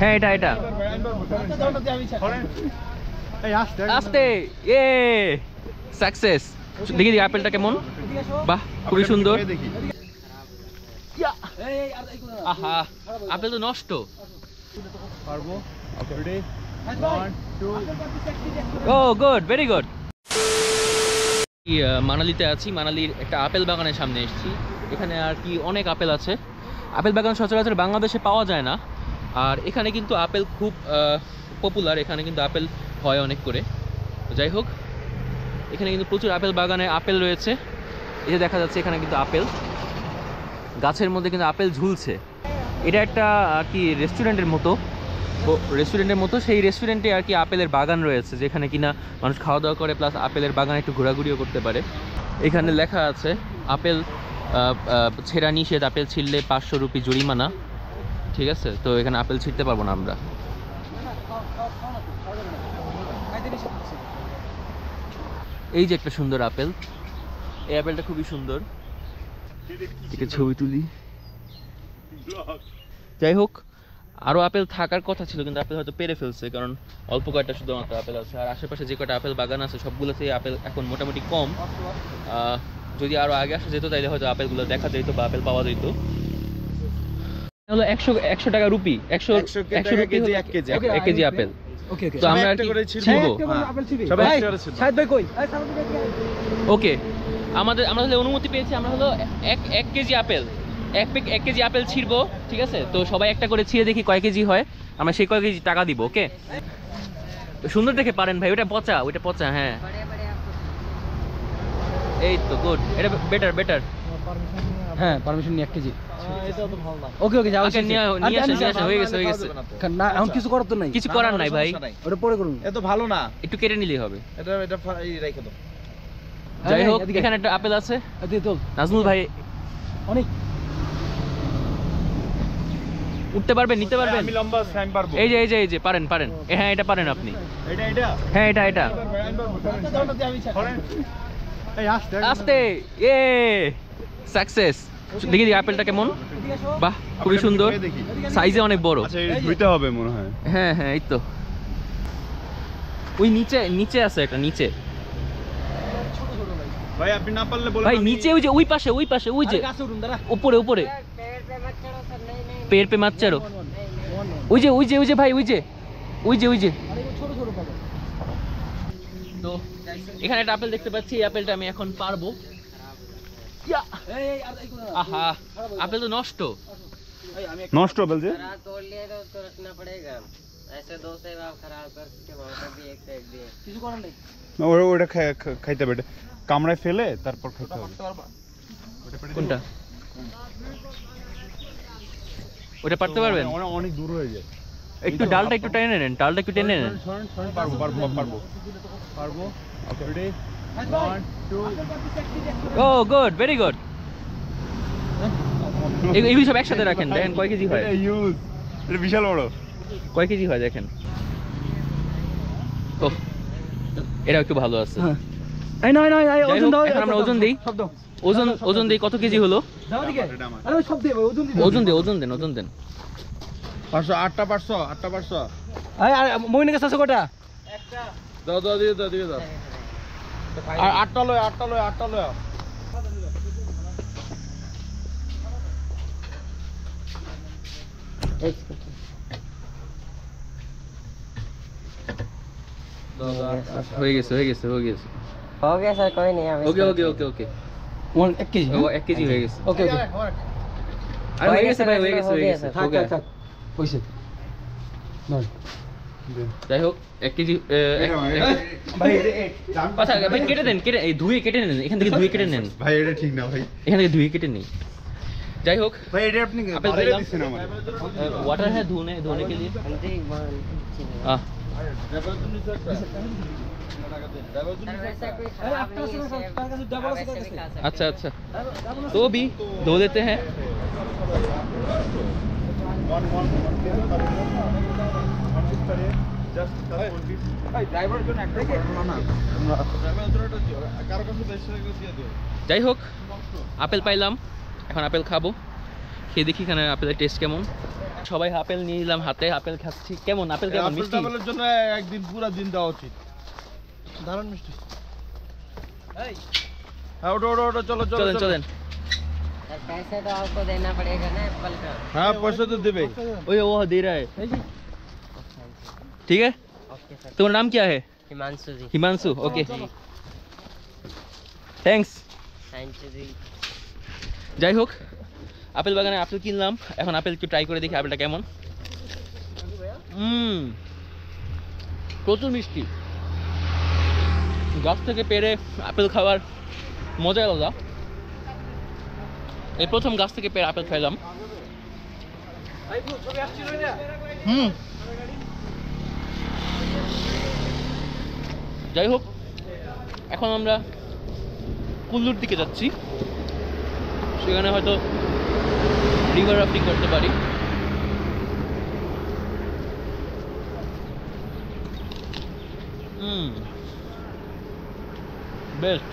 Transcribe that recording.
হ্যাঁ এটা এটা। আস্তে, এ সাকসেস দেখি দেখি আপেলটা কেমন? বাহ, খুবই সুন্দর। আহা আপেল তো নষ্ট। ও গুড ভেরি গুড মানালিতে আছি, মানালির একটা আপেল বাগানের সামনে এসেছি। এখানে আর কি অনেক আপেল আছে। আপেল বাগান সচরাচর বাংলাদেশে পাওয়া যায় না। আর এখানে কিন্তু আপেল খুব পপুলার এখানে কিন্তু আপেল হয় অনেক করে। যাই হোক, এখানে কিন্তু প্রচুর আপেল বাগানে আপেল রয়েছে। এই যে দেখা যাচ্ছে এখানে কিন্তু আপেল। গাছের মধ্যে কিন্তু আপেল ঝুলছে। এটা একটা আর কি রেস্টুরেন্টের মতো। রেস্টুরেন্টের মতো। সেই রেস্টুরেন্টে আর কি আপেলের বাগান রয়েছে, যেখানে কিনা মানুষ খাওয়া দাওয়া করে প্লাস আপেলের বাগানে একটু ঘোরাঘুরিও করতে পারে। এখানে লেখা আছে, আপেল ছেঁড়া নিষেধ, আপেল ছিঁড়লে পাঁচশো রুপি জরিমানা। ঠিক আছে? তো এখানে আপেল ছিঁড়তে পারব না আমরা। এই যে একটা সুন্দর আপেল। এই আপেলটা খুবই সুন্দর। ছবি তুলি। যাই হোক আরও আপেল থাকার কথা ছিল, কিন্তু আপেল হয়তো পেরে ফেলছে, কারণ অল্প কয়েকটা শুধুমাত্র আপেল আছে। আর আশেপাশে যে কয়টা আপেল বাগান আছে, সবগুলোতেই আপেল এখন মোটামুটি কম। যদি আরও আগে আসা যেত তাহলে হয়তো আপেলগুলো দেখা যেত বা আপেল পাওয়া যেত হলো একশো একশো টাকা রুপি একশো 100 একশো রুপি কেজি, হলো এক কেজি এক- কেজি আপেল। ওকে ওকে তো আমরা ওকে আমাদের আমরা তাহলে অনুমতি পেয়েছি আমরা হলো এক এক কেজি আপেল। এক পেক এক কেজি আপেল ছিঁড়বো ঠিক আছে? তো সবাই একটা করে ছিঁড়ে দেখি কয় কেজি হয়। আমরা সেই কয় কেজি টাকা দিব ওকে? তো সুন্দর দেখে পারেন ভাই ওটা পচা ওইটা পচা হ্যাঁ। এই তো গুড এটা বেটার বেটার হ্যাঁ পারমিশন নিয়ে এক কেজি। ওকে ওকে যাও নিয়ে নিয়ে আসেন নিয়ে আসেন হয়ে গেছে হয়ে গেছে। না এখন কিছু করার তো নাই। কিছু করার নাই ভাই। ওটা পরে করুন। এ তো ভালো না। একটু কেটে নিলেই হবে। এটা এটা রেখে দাও। যাই হোক এখানে একটা আপেল আছে। নাজমুল ভাই অনেক। উঠতে পারবেন নিতে পারবেন? আমি লম্বা স্যাম পারব। এই যে এই যে এই যে পারেন পারেন। হ্যাঁ এটা পারেন আপনি। এটা এটা? হ্যাঁ এটা এটা। আস্তে। আস্তে এ। সাকসেস দেখি আপেলটা কেমন? বাহ খুবই সুন্দর। সাইজে অনেক বড়। আচ্ছা ধুইতে হবে মনে হয়। হ্যাঁ হ্যাঁ এই তো। ওই নিচে নিচে আছে একটা নিচে। ভাই আপনি না পারলে বলে ভাই নিচে ওই যে ওই পাশে ওই পাশে ওই যে। গাছে উঠুন দাঁড়া। উপরে উপরে। পের পে মাছ চারো ওই যে ওই যে ওই যে ভাই ওই যে। ওই যে ওই যে। ছোট ছোট পাবে তো এখানে একটা আপেল দেখতে পাচ্ছি এই আপেলটা আমি এখন পারব ইয়া! এই এই আর এই কোন আপেল তো নষ্ট। নষ্ট ওটা খাইতে কামড়ায় ফেলে তারপর খেতে হবে। কোনটা? ওটা পারতে পারবেন? অনেক দূর হয়ে যায়। একটু ডালটা একটু টেনে নেন ডালটা একটু টেনে নেন। পারব পারব পারব। পারব। গুড ভেরি গুড এগুলি সব একসাথে রাখেন দেখেন কয় কেজি হয়। ইউজ এটা বিশাল বড়। কয় কেজি হয় দেখেন। ও এটা একটু ভালো আছে। হ্যাঁ। ওজন আমরা দিই। ওজন ওজন দিয়ে কত কেজি হলো? ওজন দিতে ওজন দেন ওজন দেন। পাঁচশো আটটা পাঁচশো আটটা পাঁচশো। এই আর মইনের কাছে আছে কটা দাও দাও দিয়ে দাও দিয়ে দাও। আর আটটা লয় আটটা লয় আটটা লয় হয়ে গেছে হয়ে গেছে হয়ে গেছে हो गया सर कोई नहीं अब ওকে ওকে ওকে ওকে ওয়ান এক কেজি ও এক কেজি হয়ে গেছে ওকে ওকে আরে হয়ে গেছে ভাই হয়ে গেছে হয়ে গেছে থাক ওকে থাক থাক হইছে নয় যাই হোক এক কেজি এ, এক- এক- ভাই আচ্ছা ভাই কেটে দেন কেটে এই ধুয়ে কেটে নেন এখান থেকে ধুয়ে কেটে নেন ভাই এটা ঠিক না ভাই এখান থেকে ধুয়ে কেটে নেই যাই হোক ভাই এটা আপনি আপেল ভালোই পেলাম। দিচ্ছেন আমাদের वाटर है धोने धोने के लिए ठीक बहुत अच्छी लगी। हाँ सर वैसा कोई अरे खराब आफ्टर नहीं है से सेब। तार का डबल आप से ऐसे भी कैसे? खा सकते अच्छा अच्छा तो भी धो देते हैं one one one piece করে one piece করে just ভাই ড্রাইভার জন্য একটা করো না ড্রাইভার জন্য একটা কারো কাছে 10 টাকা দিয়ে দিও যাই হোক আপেল পাইলাম এখন আপেল খাবো খেয়ে দেখি এখানে আপেলের টেস্ট কেমন সবাই আপেল নিয়ে নিলাম হাতে আপেল খাচ্ছি কেমন আপেল কেমন আপেল মিষ্টি টাপেলের জন্য একদিন পুরো দিন দেওয়া উচিত দারুণ মিষ্টি হ্যাঁ ওটো ওটো ওটো চলো চলো চলেন চলো। চলেন सर पैसे तो आपको देना पड़ेगा ना एप्पल का হ্যাঁ পয়সা তো দেবে ओए वो दे रहा है ठीक है ओके सर तुम्हारा नाम क्या है Himanshu ji Himanshu okay thanks thank you ji যাই হোক আপেল বাগানে আপেল কিনলাম এখন আপেল একটু ট্রাই করে দেখি আপেলটা কেমন হুম প্রচুর মিষ্টি গাছ থেকে পেরে আপেল খাওয়ার মজা আলাদা এই প্রথম গাছ থেকে পেরে আপেল খাইলাম হুম যাই হোক, এখন আমরা কুল্লুর দিকে যাচ্ছি। সেখানে হয়তো রিভার রাফটিং করতে পারি। হুম, বেস্ট।